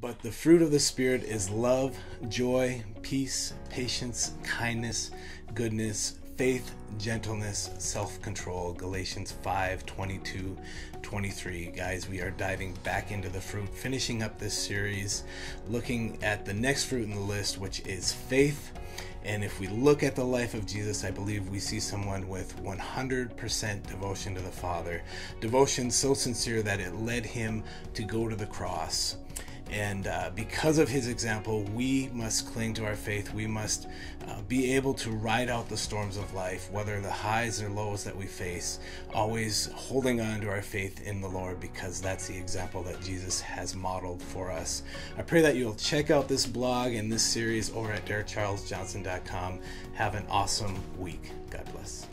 But the fruit of the Spirit is love, joy, peace, patience, kindness, goodness, faith, gentleness, self control. Galatians 5 22 23. Guys, we are diving back into the fruit, finishing up this series, looking at the next fruit in the list, which is faith. And if we look at the life of Jesus, I believe we see someone with 100% devotion to the Father. Devotion so sincere that it led him to go to the cross. And uh, because of his example, we must cling to our faith. We must uh, be able to ride out the storms of life, whether the highs or lows that we face, always holding on to our faith in the Lord because that's the example that Jesus has modeled for us. I pray that you'll check out this blog and this series over at DerekCharlesJohnson.com. Have an awesome week. God bless.